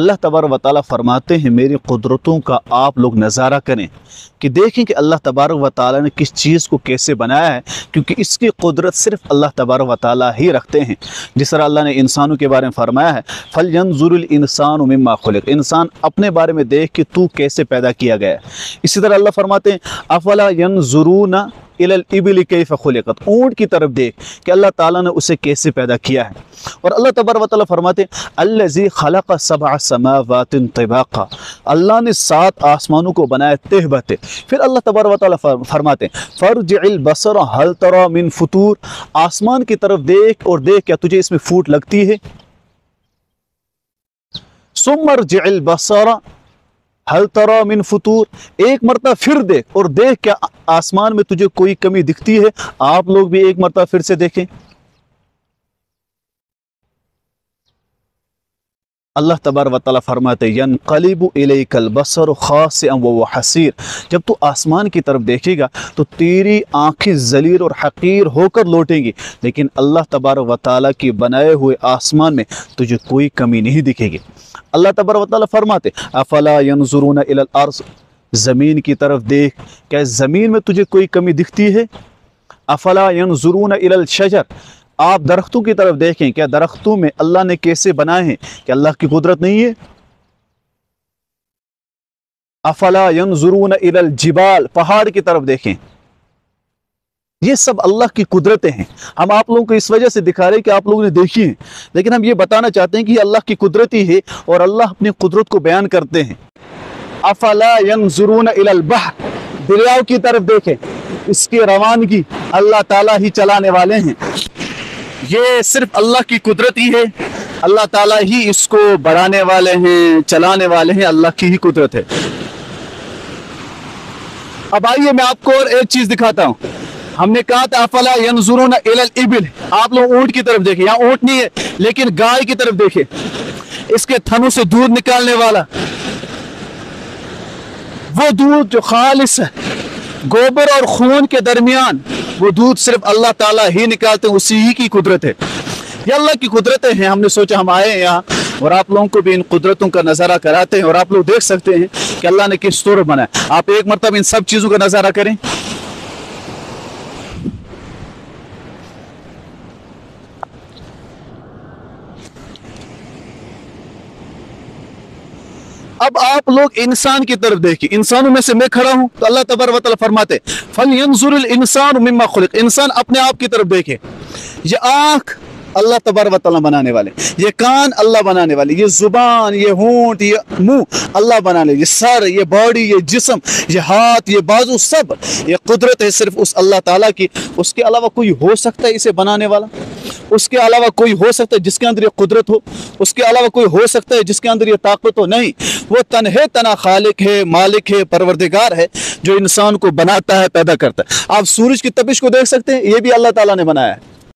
اللہ تبار و تعالیٰ فرماتے ہیں، میری قدرتوں کا آپ لوگ نظارہ کریں کہ دیکھیں کہ اللہ تبارک و تعالیٰ نے کس چیز کو کیسے بنایا ہے، کیونکہ اس کی قدرت صرف اللہ تبارک و تعالیٰ ہی رکھتے ہیں۔ جس طرح اللہ نے انسانوں کے بارے میں فرمایا ہے فل ینظر الانسان مما خلق۔ انسان اپنے بارے میں دیکھ کہ تو کیسے پیدا کیا گیا ہے۔ اسی طرح اللہ فرماتے ہیں افلا ینظرون الابل کیف خلقت؟ اونٹ کی طرف دیکھ کہ اللہ تعالیٰ نے اسے کیسے پیدا کیا ہے۔ اور اللہ تبارک و تعالیٰ فرماتے ہیں، الذی خلق سبع سماوات طباقا۔ اللہ نے سات آسمانوں کو بنایا تہ بتے پھر اللہ تبارک و تعالیٰ فرماتے ہیں، فرجع البصر، هل ترى من فطور؟ آسمان کی طرف دیکھ اور دیکھ کیا تجھے اس میں فوٹ لگتی ہے؟ ثم ارجع البصر حل ترا من فطور، ایک مرتبہ پھر دیکھ اور دیکھ کیا آسمان میں تجھے کوئی کمی دکھتی ہے؟ آپ لوگ بھی ایک مرتبہ پھر سے دیکھیں۔ اللہ تبار و تعالیٰ فرماتے ینقلب الیک البصر خاسئا و حسیر. جب تو آسمان کی طرف دیکھے گا تو تیری آنکھیں ذلیل اور حقیر ہو کر لوٹیں گی، لیکن اللہ تبارک و تعالیٰ کی بنائے ہوئے آسمان میں تجھے کوئی کمی نہیں دکھے گی۔ اللہ تبارک و تعالیٰ فرماتے افلا ینظرون الی الارض؟ زمین کی طرف دیکھ، کیا زمین میں تجھے کوئی کمی دکھتی ہے؟ افلا ینظرون الی الشجر؟ آپ درختوں کی طرف دیکھیں کیا درختوں میں اللہ نے کیسے بنائے ہیں؟ کہ اللہ کی قدرت نہیں ہے؟ افلا ینظرون الی الجبال، پہاڑ کی طرف دیکھیں۔ یہ سب اللہ کی قدرتیں ہیں۔ ہم آپ لوگوں کو اس وجہ سے دکھا رہے ہیں کہ آپ لوگوں نے دیکھی ہیں۔ لیکن ہم یہ بتانا چاہتے ہیں کہ یہ اللہ کی قدرت ہی ہے اور اللہ اپنی قدرت کو بیان کرتے ہیں۔ افلا ینظرون الی البحر دریاؤ کی طرف دیکھیں۔ اس کی روانگی اللہ تعالیٰ ہی چلانے والے ہیں۔ یہ صرف اللہ کی قدرت ہی ہے۔ اللہ تعالیٰ ہی اس کو بڑھانے والے ہیں، چلانے والے ہیں، اللہ کی ہی قدرت ہے۔ اب آئیے میں آپ کو اور ایک چیز دکھاتا ہوں۔ ہم نے کہا تھا، افلا ینظرون الی الابل۔ آپ لوگ اونٹ کی طرف دیکھیں۔ یہاں اونٹ نہیں ہے، لیکن گائے کی طرف دیکھیں۔ اس کے تھنوں سے دودھ نکالنے والا۔ وہ دودھ جو خالص ہے، گوبر اور خون کے درمیان۔ وہ دودھ صرف اللہ تعالیٰ ہی نکالتے ہیں، اسی ہی کی قدرت ہے۔ یہ اللہ کی قدرتیں ہیں ہم نے سوچا ہم آئے ہیں یہاں اور آپ لوگوں کو بھی ان قدرتوں کا نظارہ کراتے ہیں اور آپ لوگ دیکھ سکتے ہیں کہ اللہ نے کس طور بنایا۔ آپ ایک مرتبہ ان سب چیزوں کا نظارہ کریں۔ اب آپ لوگ انسان کی طرف دیکھیں۔ انسانوں میں سے میں کھڑا ہوں تو اللہ تبار و تعالیٰ فرماتے فل الانسان مما خلق۔ انسان اپنے آپ کی طرف دیکھے یہ آنکھ اللہ تبار و تعالیٰ بنانے والے، یہ کان اللہ بنانے والے، یہ زبان، یہ ہونٹ، یہ منہ اللہ بنانے یہ سر، یہ باڈی، یہ جسم، یہ ہاتھ، یہ بازو سب۔ یہ قدرت ہے صرف اس اللہ تعالیٰ کی۔ اس کے علاوہ کوئی ہو سکتا ہے اسے بنانے والا؟ اس کے علاوہ کوئی ہو سکتا ہے جس کے اندر یہ قدرت ہو، اس کے علاوہ کوئی ہو سکتا ہے جس کے اندر یہ طاقت ہو، نہیں۔ وہ تنہے تنا خالق ہے، مالک ہے، پروردگار ہے، جو انسان کو بناتا ہے، پیدا کرتا ہے۔ آپ سورج کی تپش کو دیکھ سکتے ہیں، یہ بھی اللہ تعالیٰ نے بنایا ہے۔